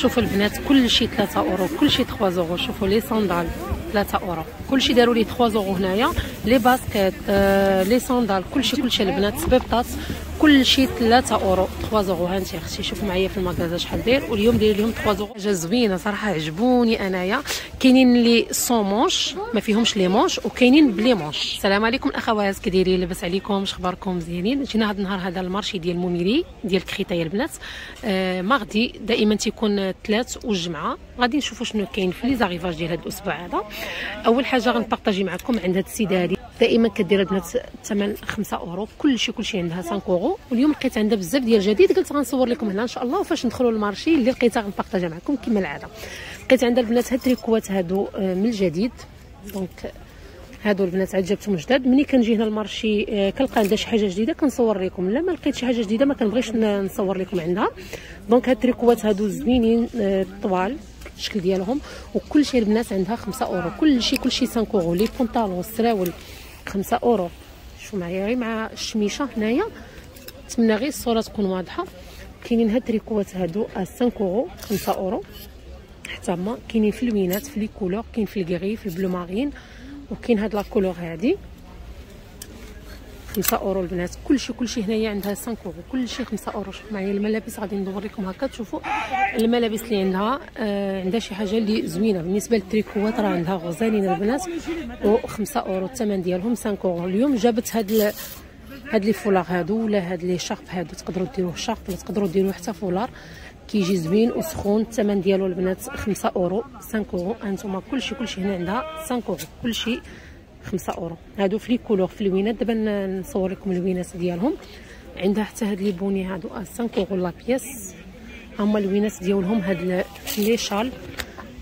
شوفوا البنات كل شيء 3 أورو كل شيء 3 اورو شوفوا les sandales. 3 اورو كل شيء داروا لي 3 اورو هنايا. les baskets آه les sandales كل شيء كل شيء البنات سبيبطات كل شيء 3 اورو 3 اورو ها انت أختي. شوفوا معايا في ال magasin شحال داير. واليوم داير لهم 3 اورو حاجة زوينة صراحة عجبوني أنايا. كاينين les sans manches ما فيهمش les manches وكاينين ب les manches السلام عليكم الاخوات كي دايرين لاباس عليكم؟ أخباركم؟ مزيانين. جينا هذا النهار هذا ال marché ديال موميري ديال Créteil البنات. آه مغدي دائما تيكون ثلاث والجمعه غادي نشوفوا شنو كاين في les arrivages ديال هذا الأسبوع هذا. أول حاجة غنبارطاجي معكم عند هذه السيدة هذه دائما كدير البنات الثمن 5 أورو. كلشي كلشي عندها 5 اورو واليوم لقيت عندها بزاف ديال جديد. قلت غنصور لكم هنا إن شاء الله. وفاش ندخلوا لل marché اللي لقيتها غنبارطاجها معكم كما العادة. لقيت عندها البنات هاد التريكوات هادو آه، من الجديد. donc هادو البنات عاد جبتهم جداد. ملي كنجي هنا ال marché آه، كنلقى عندها شي حاجة جديدة كنصور لكم. لا ما لقيت شي حاجة جديدة ما كنبغيش نصور لكم عندها. donc هاد التريكوات هادو زوينين آه، طوال. الشكل ديالهم وكل شيء البنات عندها 5 أورو. كل شيء كل شيء 5 اورو les pantalons السراول 5 أورو. شوفوا معايا غير مع الشميشة هنايا. نتمنى غير الصورة تكون واضحة. كاينين هاد التريكوات هادو 5 اورو 5 أورو. حتى هما كاينين في اللوينات في les couleurs كاين في ال gris في ال bleu marine وكاين هاد la couleur هادي. 5 اورو البنات كلشي كلشي هنايا عندها 5 اورو كلشي 5 اورو شوف معايا الملابس غادي ندور لكم هكا. تشوفوا الملابس اللي عندها. آه عندها شي حاجة اللي زوينة. بالنسبة للتريكوات راه عندها غزالين البنات و 5 اورو الثمن ديالهم 5 اورو اليوم جابت هاد هاد les foulards هادو ولا هاد les écharpes هادو. تقدروا ديروه écharpe ولا تقدروا ديروه حتى فولار. كيجي زوين وسخون. الثمن ديالو البنات 5 أورو 5 اورو هانتوما كلشي كلشي هنا عندها 5 اورو كلشي 5 أورو. هادو في les couleurs في اللوينات دابا نصور لكم اللوينات ديالهم. عندها حتى هاد les bonnets هادو 5 اورو la pièce هما اللوينات ديالهم هاد les châles.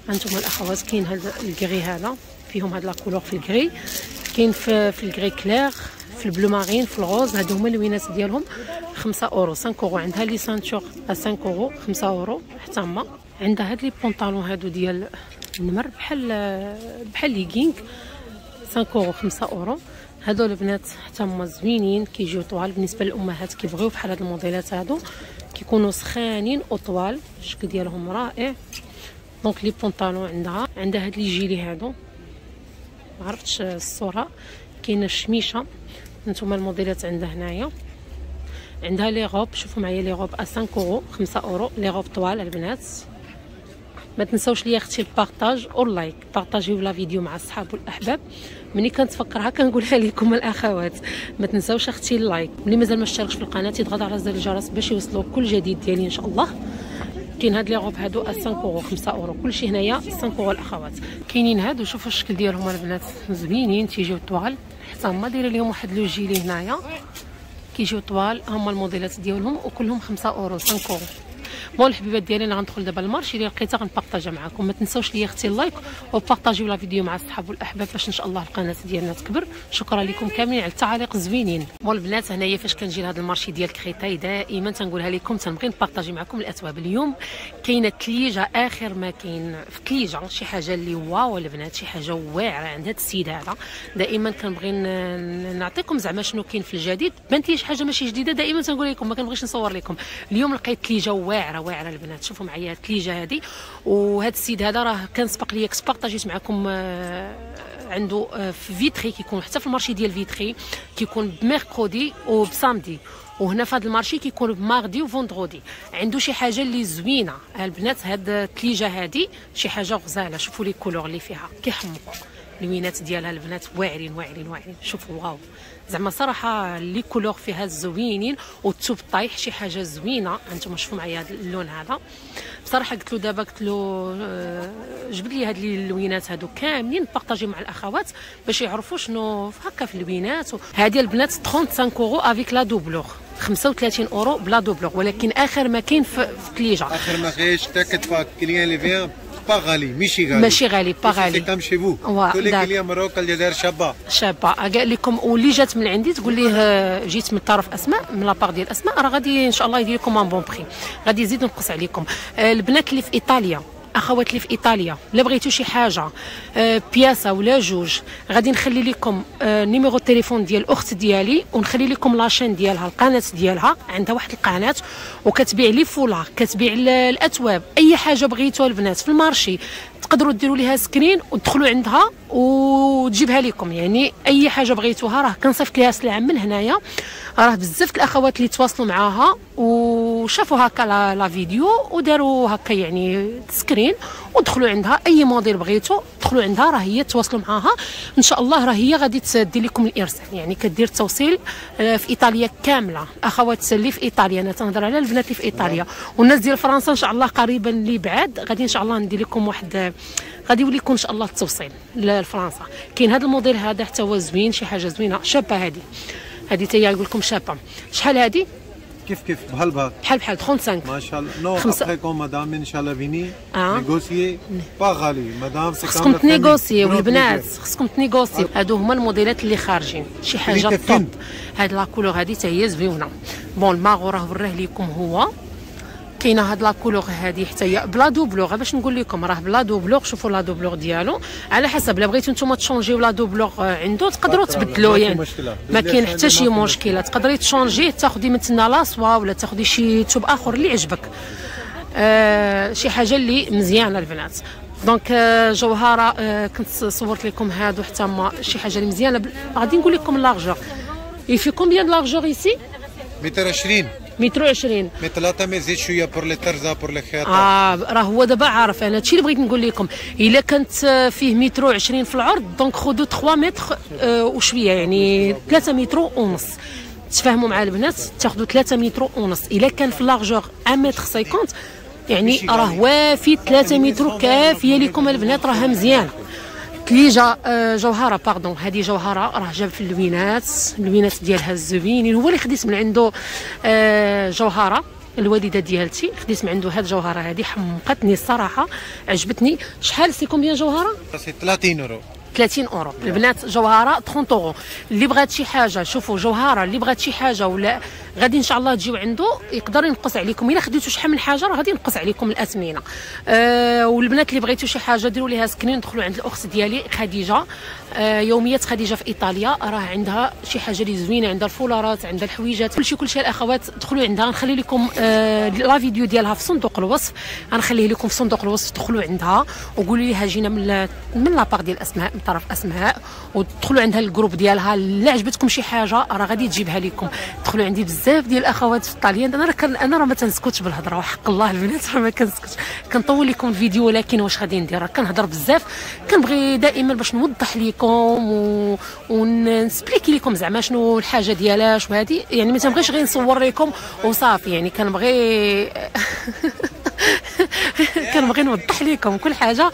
هانتوما الأخوات كاين هاد ال gris هذا. فيهم هاد la couleur في ال gris كاين في, في ال gris clair في ال bleu marine في ال rose هادو هما اللوينات ديالهم. 5 أورو 5 اورو عندها les ceintures 5 اورو 5 أورو. حتى هما. عندها هاد les pantalons هادو ديال النمر بحال بحال ليغينغ 5 أورو 5 أورو. هادو البنات حتى هما زوينين كيجيو طوال. بالنسبة للأمهات كيبغيو بحال هاد الموديلات هادو كيكونوا سخانين وطوال. الشكل ديالهم رائع. donc les pantalons عندها. عندها هاد les gilets هادو. ما عرفتش الصورة. كاينة الشميشة. نتوما الموديلات عندها هنايا. عندها les robes. شوفوا معايا les robes. أ 5 أورو 5 أورو. les robes طوال البنات. ما تنساوش ليا أختي ال partage وال like بارطاجيو la vidéo مع الصحاب والأحباب. ملي كنتفكرها كنقولها لكم الأخوات. ما تنساوش أختي ال like اللي مازال ما اشتركش في القناة يضغط على زر الجرس باش يوصلوا كل جديد ديالي إن شاء الله. كاين هاد les robes هادو 5 اورو 5 اورو كلشي هنايا 5 اورو الأخوات. كاينين هادو شوفوا الشكل ديالهم البنات زوينين تيجيو طوال. حتى هما دايره لهم واحد le gilet هنايا. كيجيو طوال هما الموديلات ديالهم وكلهم 5 اورو 5 اورو bon الحبيبات ديالي أنا غندخل دابا ال marché اللي لقيتها غنبارطاجها معكم ما تنساوش ليا أختي ال like وبارطاجيو la vidéo مع الصحاب والاحباب باش إن شاء الله القناة ديالنا تكبر. شكرا لكم كاملين على التعاليق الزوينين. bon البنات هنايا فاش كنجي لهذا ال marché ديال كريتاي دائما تنقولها لكم تنبغي نبارطاجي معكم الاثواب اليوم كاينة تليجة آخر ما كاين في تليجة شي حاجة اللي واو البنات شي حاجة واعرة عند هذا السيد هذا. دائما كنبغي نعطيكم زعما شنو كاين في الجديد. بانت لي شي حاجة ماشي جديدة دائما تنقول لكم ما كنبغيش نصور لكم. اليوم لقيت تليجة واعرة. واعره البنات. شوفوا معايا التليجه هذه وهذا السيد هذا راه كان سبق لي بارطاجيت معكم آه، عنده آه، في فيتري كيكون حتى في ال marché ديال فيتري كيكون ب mercredi وب samedi. وهنا في هذا ال marché كيكون ب mardi و vendredi عنده شي حاجة اللي زوينة. البنات هاد التليجه هذه شي حاجة غزالة. شوفوا les couleurs اللي فيها. كيحمقوا. اللوينات ديالها البنات واعرين واعرين واعرين. شوفوا واو. زعما صراحة les couleurs فيها زوينين والثوب طايح شي حاجة زوينة. أنتم شوفوا معايا اللون هذا. بصراحة قلت له دابا قلت له آه، جبد لي هاد اللوينات هادو كاملين بارطاجي مع الأخوات باش يعرفوا شنو هكا في اللوينات. هذه البنات 35 اورو avec la doublure 35 أورو بلا doublure ولكن آخر ما كاين في الثليجه آخر ما كاينش تاكد client لي فيان pas غالي ماشي غالي ماشي غالي pas غالي comme chez vous كل client مروك اللي داير شابه شابه قال لكم واللي جات من عندي تقول ليه آه، جيت من طرف أسماء من la part ديال أسماء راه غادي إن شاء الله يدير لكم un bon prix غادي يزيد ينقص عليكم. آه، البنات اللي في إيطاليا. الاخوات اللي في إيطاليا. الا بغيتو شي حاجة آه، بياسة ولا جوج غادي نخلي لكم آه، numéro التليفون ديال الاخت ديالي ونخلي لكم la chaîne ديالها القناة ديالها عندها واحد القناة وكتبيع les voiles كتبيع ال- الأتواب أي حاجة بغيتوها البنات في ال marché. تقدروا ديروا ليها screen وتدخلوا عندها وتجيبها لكم يعني أي حاجة بغيتوها راه كنصيفط ليها سلعه من هنايا. راه بزاف الأخوات اللي تواصلوا معاها وشافوا هكا la, la vidéo وداروا هكا يعني screen ودخلوا عندها. أي موديل بغيتو دخلوا عندها راه هي تواصلوا معاها. إن شاء الله راه هي غادي تدير لكم الإرسال. يعني كدير التوصيل آه، في إيطاليا كاملة. أخوات اللي في إيطاليا. أنا تنهضر على البنات اللي في إيطاليا. والناس ديال فرنسا إن شاء الله قريبا اللي بعاد غادي إن شاء الله ندير لكم واحد غادي يولي يكون إن شاء الله التوصيل لفرنسا. كاين هذا الموديل هذا حتى هو زوين شي حاجة زوينة. شابة هذه هذه حتى نقول لكم شابة. شحال هذه كيف كيف؟ بحال بحال بحال بحال 35 ما شاء الله. non خمسة. après quand madame إن شاء الله venir آه. négocier. pas غالي madame si خصكم تنيغوسيو البنات خصكم تنيغوسيو هادو هما الموديلات اللي خارجين. شي حاجة top. هاد la couleur هادي حتى هي زوينة. bon ال marron راه وراه لكم هو. كاينة هاد la couleur هادي حتى هي بلا doublure باش نقول لكم راه بلا doublure شوفوا la doublure ديالو. على حسب لا بغيتو نتوما تشونجيو la doublure آه، عنده تقدروا تبدلوه في يعني مشكلة. ما كاين حتى شي في مشكلة. تقدري تشونجيه تاخدي من تما la soie ولا تاخدي شي توب آخر اللي يعجبك. آه شي حاجة اللي مزيانة البنات. donc آه، جوهرة آه كنت صورت لكم هادو حتى ما شي حاجة اللي مزيانة. غادي نقول لكم la largeur il fait combien de largeur ici متر 20 متر 20 مي ثلاثة مي زيد شوية pour les ترزا pour les خياطة. آه راه هو دابا عارف. أنا هادشي اللي بغيت نقول لكم إلا كانت فيه متر 20 في العرض donc خذوا 3 متر آه، وشوية يعني 3 متر ونص. تفاهموا مع البنات تاخذوا 3 متر ونص. إلا كان في largeur 1 متر 50 يعني راه وافي 3 متر كافية لكم البنات راها مزيانه كليجا آه، جوهرة pardon هذه جوهرة راه جاب في اللوينات اللوينات ديالها الزوينين هو اللي خديت من عنده آه، جوهرة الوالدة ديالتي خديت من عنده هاد الجوهرة هذه حمقتني الصراحة عجبتني. شحال c'est combien جوهرة؟ c'est 30 اورو 30 أورو. البنات جوهرة 30 أورو. اللي بغات شي حاجة شوفوا جوهرة اللي بغات شي حاجة ولا غادي إن شاء الله تجيو عنده يقدر ينقص عليكم. إلا خديتوا شحال من حاجة راه غادي ينقص عليكم الأثمنة. آه والبنات اللي بغيتوا شي حاجة ديروا ليها screen دخلوا عند الأخت ديالي خديجة. آه يوميات خديجة في إيطاليا راه عندها شي حاجة اللي زوينة عندها الفولارات عندها الحويجات. كلشي كلشي الأخوات دخلوا عندها. نخلي لكم آه la vidéo ديالها في صندوق الوصف. غنخليه لكم في صندوق الوصف دخلوا عندها وقولوا ليها جينا من من la part ديال اسماء طرف أسماء ودخلوا عندها ال groupe ديالها. اللي عجبتكم شي حاجة راه غادي تجيبها لكم دخلوا عندي بزاف ديال الأخوات في الطاليان. أنا راه أنا راه ما تنسكتش بالهضرة وحق الله البنات راه ما كنسكتش. كنطول لكم الفيديو ولكن واش غادي ندير؟ راه كنهضر بزاف. كنبغي دائما باش نوضح لكم و... ونسبليكي لكم زعما شنو الحاجة ديالاش وهذه يعني ما تنبغيش غير نصور لكم وصافي يعني كنبغي كنبغي نوضح لكم كل حاجة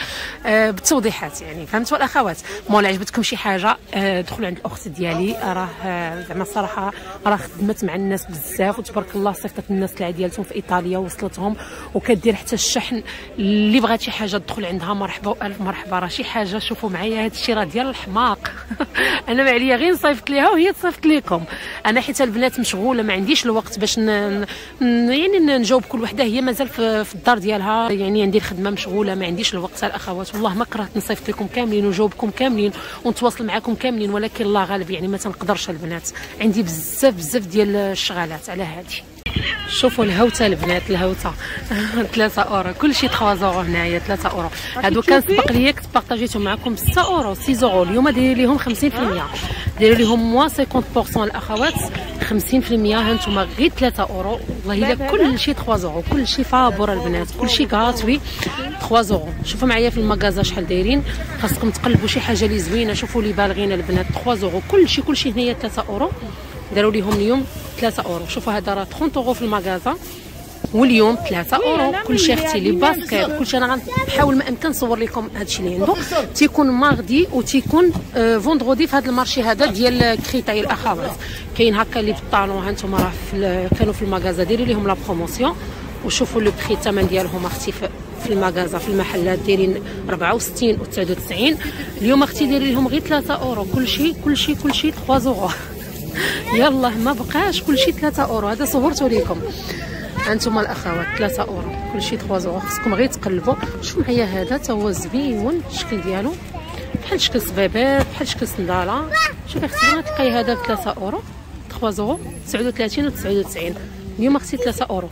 آه، بالتوضيحات يعني فهمتوا الاخوات مولا عجبتكم شي حاجة؟ آه، دخلوا عند الأخت ديالي راه آه، زعما الصراحه راه خدمت مع الناس بزاف وتبارك الله صيفطت الناس السلعه ديالتهم في إيطاليا وصلتهم وكدير حتى الشحن. اللي بغات شي حاجة تدخل عندها مرحبا وألف مرحبا راه شي حاجة شوفوا معايا هذا الشيء راه ديال الحماق. أنا ما عليا غير نصيفط ليها وهي تصيفط لكم أنا حيت البنات مشغولة ما عنديش الوقت باش ن... يعني نجاوب كل وحدة هي مازال في الدار ديالها يعني عندي الخدمة مشغولة ما عنديش الوقت الاخوات والله ما كرهت نصيفط لكم كاملين ونجاوبكم كاملين ونتواصل معكم كاملين ولكن الله غالب يعني ما تنقدرش البنات. عندي بزاف بزاف ديال الشغالات على هذه شوفوا الهوتة البنات الهوتة. 3 أورو. كلشي 3 اورو هنايا 3 أورو. هادو كان سبق ليا كنت بارطاجيتهم معكم 6 أورو 6 أورو. اليوم داير لهم 50% دايروا لهم موا 50% الأخوات 50% ها أنتم غير 3 أورو. والله إلا كلشي 3 اورو كلشي فابور البنات. كلشي gratuit 3 اورو شوفوا معايا في المغازا شحال دايرين. خاصكم تقلبوا شي حاجة اللي زوينة. شوفوا les ballerines البنات. 3 اورو كلشي كلشي هنايا 3 أورو. داروا ليهم اليوم 3 أورو. شوفوا هذا راه 30 اورو في المغازا واليوم 3 أورو. كلشي أختي les baskets كلشي أنا غنحاول ما أمكن نصور لكم هادشي اللي عنده تيكون mardi وتيكون آه، vendredi في هذا ال marché هذا ديال Créteil الاخوات كاين هكا اللي بال talon ها أنتم راه كانوا في المغازا ديروا لهم la promotion وشوفوا le prix الثمن ديالهم أختي في المغازا في المحلات دايرين 64 و 99 اليوم أختي دايرين لهم غير 3 أورو. كلشي كلشي كلشي 3 اورو يلا ما بقاش كلشي 3 أورو. هذا صورته لكم أنتم الأخوات 3 أورو. كلشي 3 زورو خصكم غير تقلبوا. شوف معايا هذا؟ تا هو زوين الشكل ديالو. بحال شكل صبيبطات بحال شكل صندالة. شوفي هنا تلقاي هذا ب 3 أورو. 3 زورو 39 و 99 اليوم أختي 3 أورو.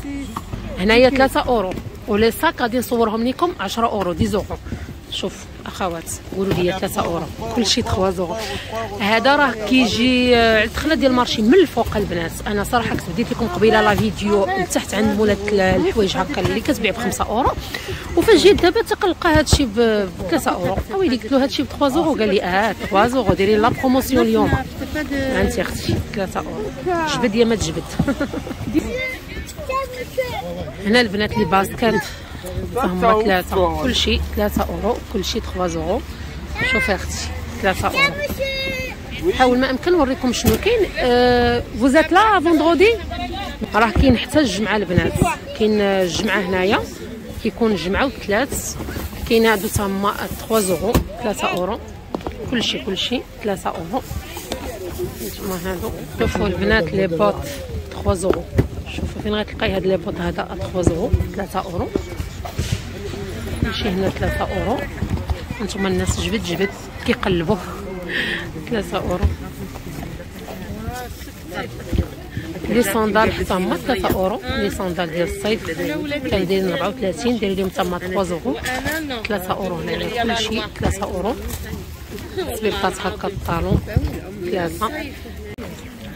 هنايا 3 أورو. و les sacs غادي نصورهم لكم 10 أورو. 10 زورو شوف أخوات قولوا لي 3 أورو. كلشي 3 زورو هذا راه كيجي على آه، الدخلة ديال ال marché من الفوق البنات. أنا صراحة كنت بديت لكم قبيلة la vidéo لتحت عند مولات الحوايج هكا اللي كتبيع ب 5 أورو. وفاش جيت دابا تلقى هادشي ب 3 أورو. ويلي قلت له هادشي ب 3 زورو قال لي آه 3 زورو ديري la promotion اليوم. انت أختي 3 أورو. جبد يا ما تجبد. هنا البنات les baskets هما ثلاثة. كلشي ثلاثة أورو كلشي 3 زورو شوفي أختي ثلاثة أورو. حاول ما أمكن نوريكم شنو كاين. فوزات لا vendredi راه كاين حتى الجمعة البنات. كاين الجمعة هنايا. كيكون الجمعة وثلاث. كاين هادو تما 3 زورو 3 أورو. كلشي كلشي 3 أورو. نتوما هادو. شوفوا البنات les bottes 3 زورو شوفوا فين غتلقاي هاد les bottes هذا 3 زورو 3 أورو. كلشي هنا 3 أورو. هانتوما الناس جبد جبد كيقلبوا 3 أورو. les sandales حتى هما 3 أورو. les sandales ديال الصيف. كان دايرين 34 داير لهم تما 3 زورو 3 أورو هنايا كلشي 3 أورو. سبيبطات هكا ال talon. 3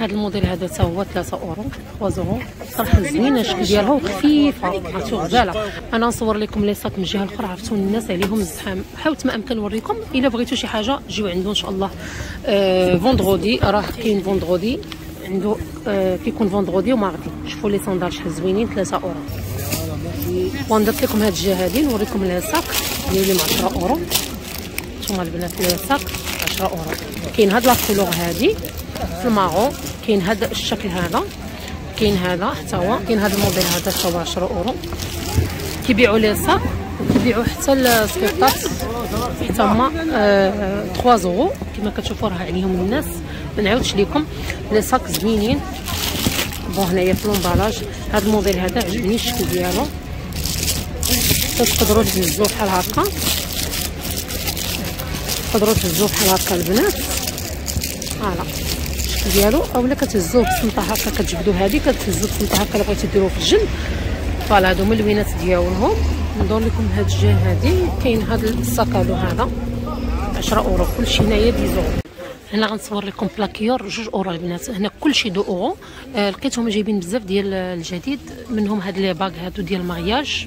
هذا الموديل هذا حتى هو 3 أورو 3 زورو صراحة زوينه الشكل ديالها وخفيفه عرفتو غزالة. أنا نصور لكم les sacs من الجهة الأخرى عرفتو الناس عليهم الزحام. حاولت ما أمكن نوريكم إلا بغيتو شي حاجة جيو عنده إن شاء الله. آه vendredi راه كاين vendredi عنده آه كيكون vendredi و mardi شوفوا les sandales شحال زوينين 3 أورو. وندرت لكم هاد الجهة هادي نوريكم sacs. ديالهم 10 أورو. نتوما البنات sacs 10 أورو. كاين هاد la couleur هادي في الماغو كاين هذا الشكل هذا. كاين هذا حتى هو. كاين هذا الموديل هذا حتى هو 10 أورو. كيبيعوا les sacs كيبيعوا حتى الباسكيطات حتى هما 3 زورو كما كتشوفوا راه عليهم الناس. ما نعاودش لكم les sacs زوينين bon هنايا في l'emballage. هذا الموديل هذا عجبني الشكل ديالو. تقدروا تهزوه بحال هكا. تقدروا تهزوه بحال هكا البنات. voilà. ديالو اولا كتهزوه بسنطه هكا كتجبدوا هذه كتهزوا بسنطه هكا بغيتو ديروه في الجنب. voilà هادو هما اللوينات ديالهم. ندور لكم هاد الجهة هادي. كاين هاد ال sac à dos هذا. 10 أورو. كلشي هنايا dix euros هنا غنصور لكم plaqué or. جوج أورو البنات. هنا كلشي deux euros. آه لقيتهم جايبين بزاف ديال الجديد. منهم هاد les bagues هادو ديال المغياج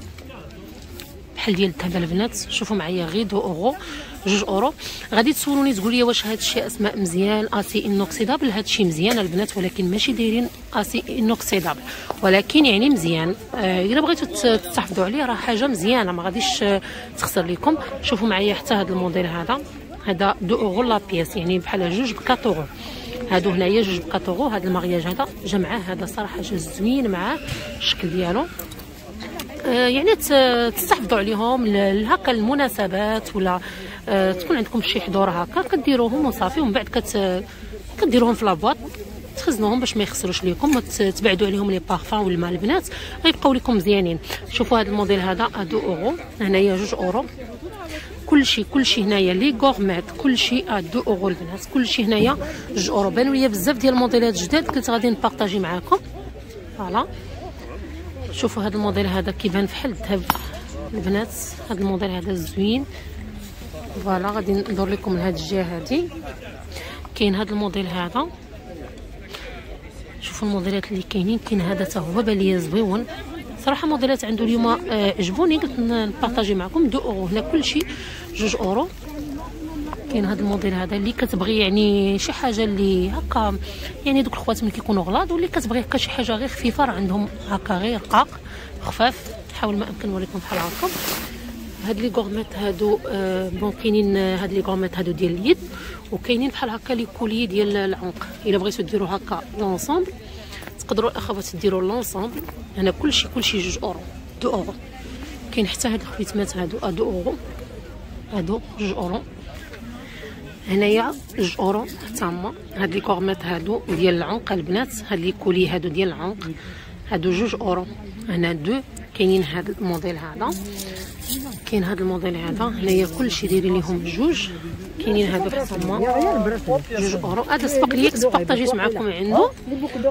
بحال ديال الذهب البنات. شوفوا معايا غير deux euros. جوج أورو. غادي تسولوني تقول لي واش هذا الشيء أسماء مزيان acier inoxydable هذا الشيء مزيان البنات ولكن ماشي دايرين acier inoxydable ولكن يعني مزيان. آه إلا بغيتو تحافظوا عليه راه حاجة مزيانة. ما غاديش آه، تخسر لكم شوفوا معايا حتى هذا الموديل هذا. هذا deux euros la pièce يعني بحال جوج ب 4 أورو. هادو هنايا جوج ب 4 أورو. هذا المغياج هذا جا معاه هذا صراحة جا زوين معاه الشكل ديالو. آه، يعني تستحفظوا عليهم. هكا المناسبات ولا آه، تكون عندكم شي حضور هكا كديروهم وصافي ومن بعد كت كديروهم في la boîte تخزنوهم باش ما يخسروش ليكم تبعدوا عليهم les parfums والماء البنات غيبقاو لكم مزيانين. شوفوا هذا الموديل هذا 2 أورو هنايا 2 أورو. كلشي كلشي هنايا les gourmettes كلشي 2 أورو البنات كلشي هنايا 2 أورو. بانوا ليا بزاف ديال الموديلات جداد كنت غادي نpartager معاكم. voilà. شوفوا هذا الموديل هذا كيبان فحال الذهب البنات هذا الموديل هذا زوين. voilà غادي ندور لكم هذه الجهة هذه كاين هذا الموديل هذا. شوفوا الموديلات اللي كاينين. كاين هذا حتى هو بان ليا زويون. صراحة موديلات عنده اليوم آه، عجبوني. قلت نpartager معكم. deux euros هنا كلشي جوج أورو. كاين هذا الموديل هذا اللي كتبغي يعني شي حاجة اللي هكا يعني دوك الخوات ملي كيكونوا غلاض واللي كتبغي هكا شي حاجة غير خفيفة راه عندهم هكا غير رقاق خفاف. نحاول ما أمكن نوريكم بحال هكا. هاد les gourmettes هادو آه bon كاينين هاد les gourmettes هادو ديال اليد وكاينين بحال هكا les colliers ديال العنق. إلا بغيتو ديروا هكا l'ensemble تقدروا الاخوات ديروا l'ensemble هنا كلشي كلشي جوج أورو deux euros. كاين حتى هاد الخويتمات هادو à deux euros. هادو جوج أورو. هنايا جوج أورو حتى هما. هاد les gourmettes هادو ديال العنق البنات هاد les colliers هادو ديال العنق. هادو جوج أورو. هنا deux كاينين هذا الموديل هذا. كاين هذا الموديل هذا هنايا كلشي دايرين ليهم بجوج كاينين حتى هما جوج أورو. هذا سبق لي كنت partagéت معكم عنده.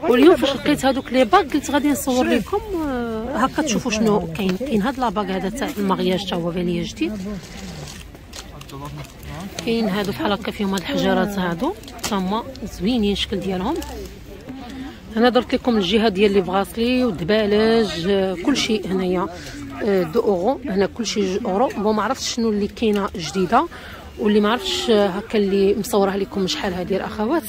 واليوم فاش لقيت هادوك les bagues قلت غادي نصور لكم. آه، هكا تشوفوا شنو كاين. كاين هاد la bague هذا تاع المغياج تا هو بان ليا جديد كاين هادو بحال هكا فيهم هاد الحجرات هادو. هما زوينين الشكل ديالهم. هنا درت لكم الجهة ديال les bracelets والدبالج كلشي هنايا. deux euros. هنا كلشي جوج أورو. bon ما عرفتش شنو اللي كاينة جديدة واللي ما عرفتش هكا اللي مصورها لكم شحال هذه الاخوات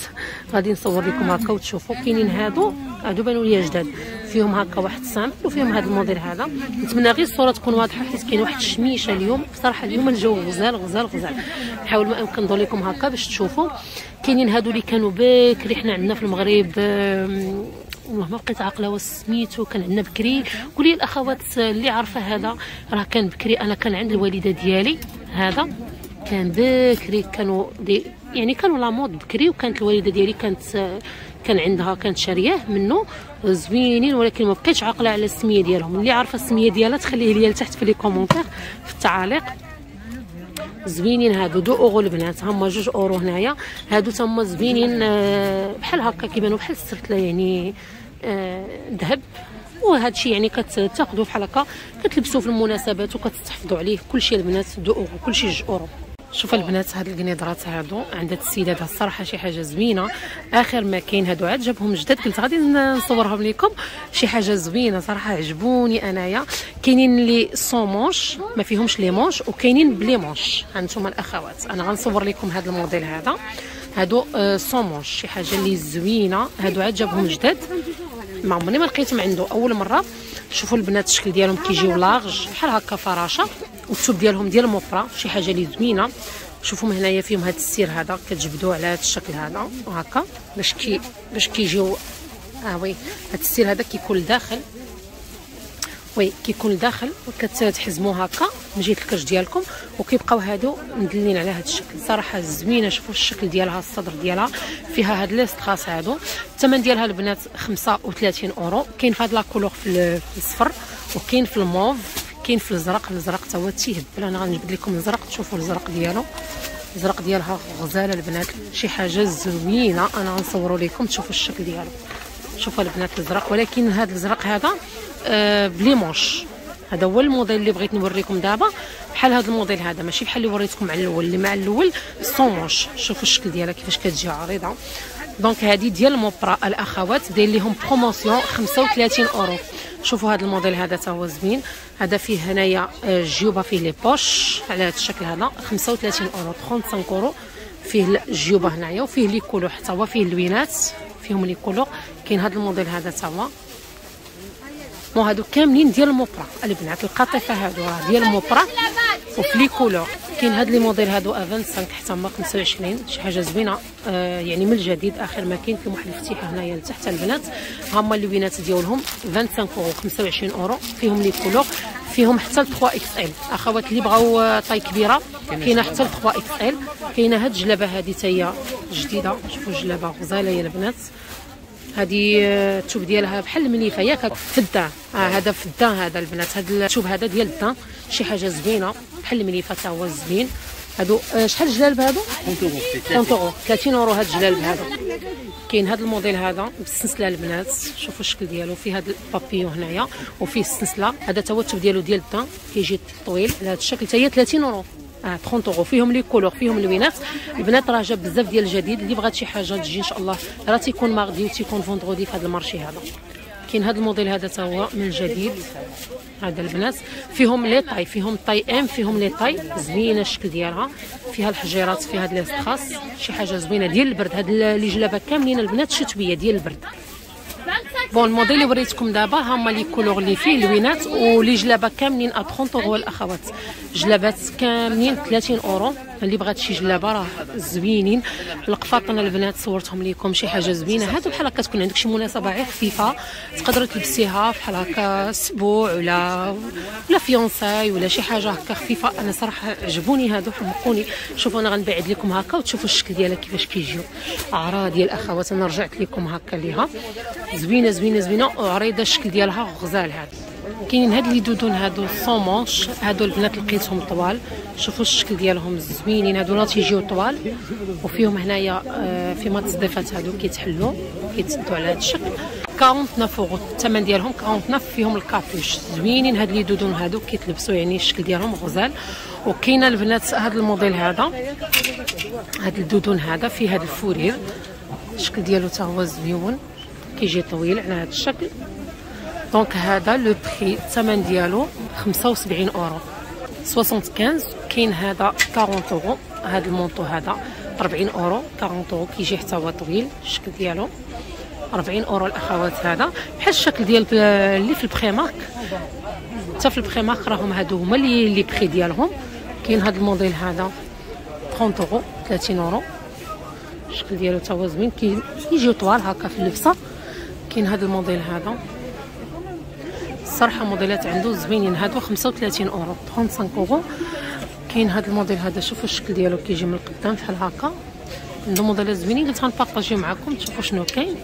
غادي نصور لكم هكا وتشوفوا. كاينين هادو. هادو بانوا لي جداد. فيهم هكا واحد simple ال وفيهم هذا الموديل هذا. نتمنى غير الصورة تكون واضحة حيت كاين واحد الشميشة اليوم. بصراحة اليوم الجو غزال غزال غزال. نحاول ما أمكن ندور لكم هكا باش تشوفوا. كاينين هادو اللي كانوا بكري. حنا عندنا في المغرب والله ما بقيت عاقلة واش سميتو كان عندنا بكري. قولي الأخوات اللي عارفة هذا راه كان بكري أنا كان عند الوالدة ديالي هذا كان بكري كانوا دي يعني كانوا la mode بكري وكانت الوالدة ديالي كانت كان عندها كانت شارياه منه زوينين ولكن ما بقيتش عاقلة على السمية ديالهم. اللي عارفة السمية ديالها تخليه ليا لتحت في les commentaires في التعاليق. زوينين هادو deux euros البنات هما جوج أورو هنايا. هادو تما زوينين آه، بحال هكا كيبانو بحال السرتله يعني ذهب. وهذا الشيء يعني كتاخذوا بحال هكا كتلبسوه في المناسبات وكتحفظوا عليه كلشي البنات deux euros كلشي جوج أورو. شوف البنات هاد القنيدرات هادو عند هاد الصراحة شي حاجة زوينة. آخر ما كاين هادو عاد جابهم جداد قلت غادي نصورهم لكم شي حاجة زوينة صراحة عجبوني أنايا. كاينين اللي sans manches ما فيهمش les manches وكاينين ب les manches هانتوما الأخوات أنا غنصور لكم هاد الموديل هذا. هادو آه sans manches شي حاجة اللي زوينة. هادو عاد جابهم جداد. ما عمرني ما لقيتهم عنده أول مرة شوفوا البنات الشكل ديالهم كيجيو large بحال هكا فراشة والثوب ديالهم ديال موبرا شي حاجة اللي زوينة. شوفوا هنايا فيهم هذا السير هذا كتجبدوه على هذا الشكل هذا وهكا. باش كي باش كيجيو آه oui. هذا السير هذا كيكون لداخل. oui كيكون لداخل وكتحزموه هكا. من جهه الكرش ديالكم وكيبقاو هادو مدلين على هذا الشكل. صراحة زوينة شوفوا الشكل ديالها الصدر ديالها فيها هاد les strass هادو. الثمن ديالها البنات 35 أورو. كاين في هاد la couleur في الصفر وكاين في الموف كاين في الازرق الازرق تا هو تيهبل أنا غنجبد لكم الازرق تشوفوا الازرق ديالو. الازرق ديالها غزالة البنات. شي حاجة زوينة أنا غنصوروا لكم تشوفوا الشكل ديالو. شوفوا البنات الازرق ولكن هذا الازرق هذا آه ب les manches هذا هو الموديل اللي بغيت نوريكم دابا. بحال هذا الموديل هذا ماشي بحال اللي وريتكم على الأول اللي مع الأول sans manches شوفوا الشكل ديالها كيفاش كتجي عريضة. donc هذه ديال موبرا الأخوات داير لهم promotion 35 أورو. شوفوا هذا الموديل هذا تا هو زوين. هذا فيه هنايا الجيوبه فيه les poches على هذا الشكل هذا 35 أورو 35 أورو. فيه الجيوبه هنايا وفيه les couleurs حتى هو فيه اللوينات. فيهم les couleurs كاين هذا الموديل هذا تا هو مو هادو كاملين ديال الموبرا البنات القطيفة هادو راه ديال الموبرا وفي les couleurs. كاين هاد les modèles هادو à 25 حتى هما 25 شي حاجة زوينة آه يعني من الجديد. آخر ما كاين كاين واحد الافتتاح هنايا لتحت البنات. هما اللوينات ديالهم 25 أورو 25 أورو. فيهم les couleurs. فيهم حتى ل 3 XL. أخوات اللي بغاو taille كبيرة كاينة حتى ل 3 XL. كاينة هاد الجلابة هادي حتى هي جديدة. شوفوا الجلابة غزالة يا البنات. هذه الثوب ديالها بحال المنيفه ياك فدان آه هذا فودان هذا البنات. هذا الثوب هذا ديال الدان شي حاجة زوينة. بحال المنيفه حتى هو زوين. هادو. آه، شحال الجلالب هادو 30 اورو 30 اورو هاد الجلالب هذا كاين هذا الموديل هذا بالسلسلة البنات. شوفوا الشكل ديالو. فيه هذا البابيو هنايا وفيه السلسلة. هذا تا هو الثوب ديالو ديال الدان كيجي طويل. على هذا الشكل حتى هي 30 اورو. آه 30 اورو فيهم les couleurs فيهم اللوينات البنات راه جاب بزاف ديال الجديد. اللي بغات شي حاجة تجي إن شاء الله. راه تيكون mardi وتيكون vendredi في هذا ال marché هذا. كاين هذا الموديل هذا تا هو من جديد هذا البنات فيهم les tailles فيهم taille M فيهم les tailles زوينة الشكل ديالها. فيها الحجيرات فيها هاد ال strass شي حاجة زوينة ديال البرد. هاد les جلابة كاملين البنات شتويه ديال البرد. bon الموديل اللي وريتكم دابا هما les couleurs اللي فيه لوينات و les جلابة كاملين ا 30 اورو الأخوات. جلابات كاملين 30 أورو. اللي بغات شي جلابة راه زوينين. القفاطن البنات صورتهم لكم شي حاجة زوينة. هادو بحال هكا تكون عندك شي مناسبة غير خفيفة تقدري تلبسيها بحال هكا أسبوع ولا ولا fiançailles ولا شي حاجة هكا خفيفة. أنا صراحة عجبوني هادو حمقوني شوفوا أنا غنبعد لكم هكا وتشوفوا الشكل ديالها كيفاش كيجيو. أعراض ديال الأخوات أنا رجعت لكم هكا ليها. زوينة زوينة زوينة. وعريضه الشكل ديالها غزال هذا. كاينين هاد les doudounes هادو sans manches هادو البنات لقيتهم طوال شوفوا الشكل ديالهم زوينين هادو لا تيجيو طوال وفيهم هنايا آه، فيما تصديفات هادو كيتحلوا كيتسدوا على هاد الشكل. 49 اورو الثمن ديالهم 49 فيهم ال capuche. زوينين هاد les doudounes هادو كيتلبسوا يعني الشكل ديالهم غزال. وكاينة البنات هاد الموديل هذا هاد ال doudoune هذا فيه هاد ال fourrure الشكل ديالو حتى هو زوين كيجي طويل على هذا الشكل. donc هذا le prix الثمن ديالو 75 اورو 75 كاين هذا 40 اورو هذا ال manteau هذا 40 اورو 40 اورو كيجي حتى هو طويل الشكل ديالو. 40 اورو الأخوات هذا. بحال الشكل ديال اللي في البريمارك حتى في البريمارك راهم هادو هما اللي les prix ديالهم. كاين هذا الموديل هذا 30 اورو 30 اورو الشكل ديالو تا هو زوين. كيجيو طوال هكا في اللبسة. كاين هذا الموديل هذا. الصراحه موديلات عنده زوينين. هادو 35 أورو. 35 أورو. كاين هذا الموديل هذا. شوفوا الشكل ديالو كيجي من القدام بحال هكا. عنده موديلات زوينين. قلت غنبارطاجيو معكم تشوفوا شنو كاين.